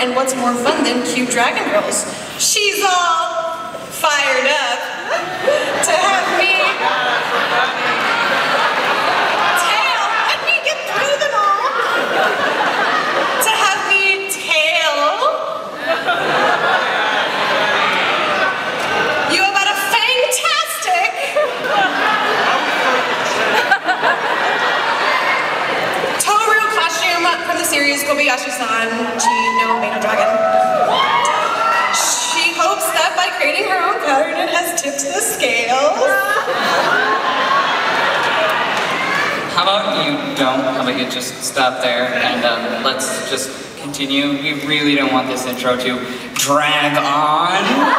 and what's more fun than cute dragon girls? She's all fired up series Kobayashi-san Chi no Maid Dragon. She hopes that by creating her own pattern it has tipped the scales. How about you don't? How about you just stop there and um, let's just continue? We really don't want this intro to drag on.